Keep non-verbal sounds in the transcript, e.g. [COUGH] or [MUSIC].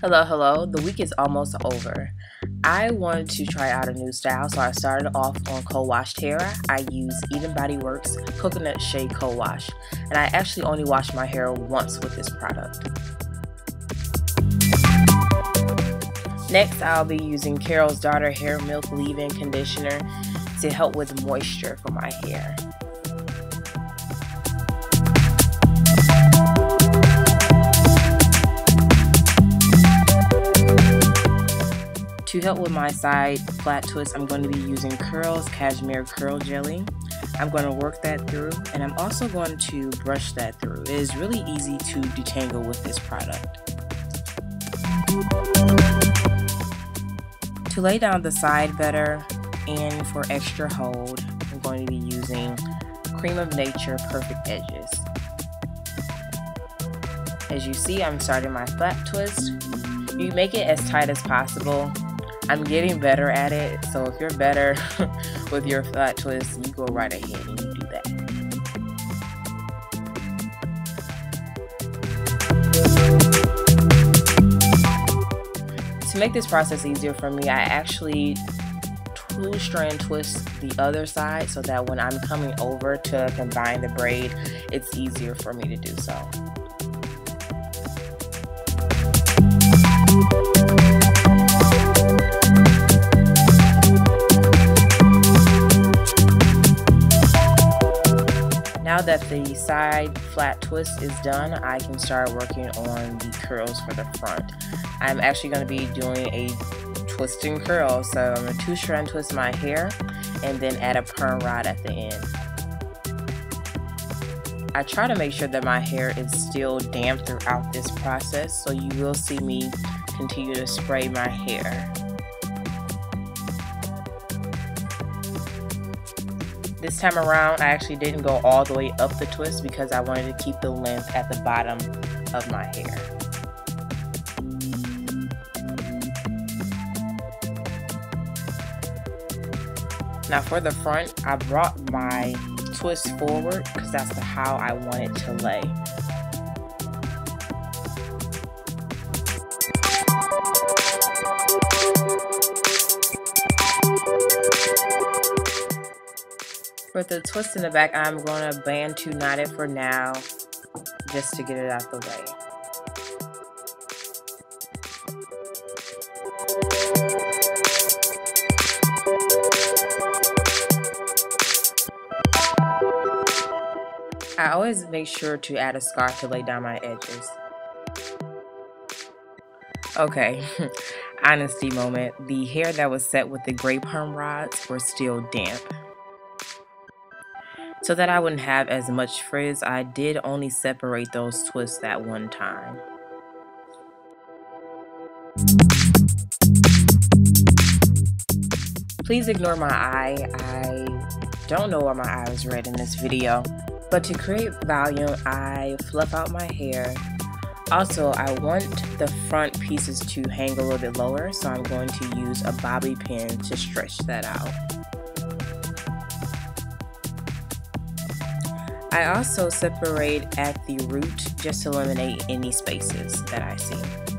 Hello, hello. The week is almost over. I wanted to try out a new style, so I started off on co-washed hair. I use Eden Body Works Coconut Shea Co-Wash, and I actually only washed my hair once with this product. Next, I'll be using Carol's Daughter Hair Milk Leave-In Conditioner to help with moisture for my hair. To help with my side flat twist, I'm going to be using Curls Cashmere Curl Jelly. I'm going to work that through and I'm also going to brush that through. It is really easy to detangle with this product. To lay down the side better and for extra hold, I'm going to be using Creme of Nature Perfect Edges. As you see, I'm starting my flat twist. You make it as tight as possible I'm getting better at it. So if you're better [LAUGHS] with your flat twist, you go right ahead and you do that. To make this process easier for me, I actually two strand twist the other side so that when I'm coming over to combine the braid, it's easier for me to do so. Now that the side flat twist is done, I can start working on the curls for the front. I'm actually going to be doing a twisting curl, so I'm going to two strand twist my hair and then add a perm rod at the end. I try to make sure that my hair is still damp throughout this process, so you will see me continue to spray my hair. This time around, I actually didn't go all the way up the twist because I wanted to keep the length at the bottom of my hair. Now for the front, I brought my twist forward because that's how I want it to lay. For the twist in the back, I'm going to bantu knot it for now, just to get it out the way. I always make sure to add a scarf to lay down my edges. Okay, [LAUGHS] honesty moment. The hair that was set with the gray perm rods were still damp. So that I wouldn't have as much frizz, I did only separate those twists that one time. Please ignore my eye. I don't know why my eye was red in this video. But to create volume, I fluff out my hair. Also, I want the front pieces to hang a little bit lower, so I'm going to use a bobby pin to stretch that out. I also separate at the root just to eliminate any spaces that I see.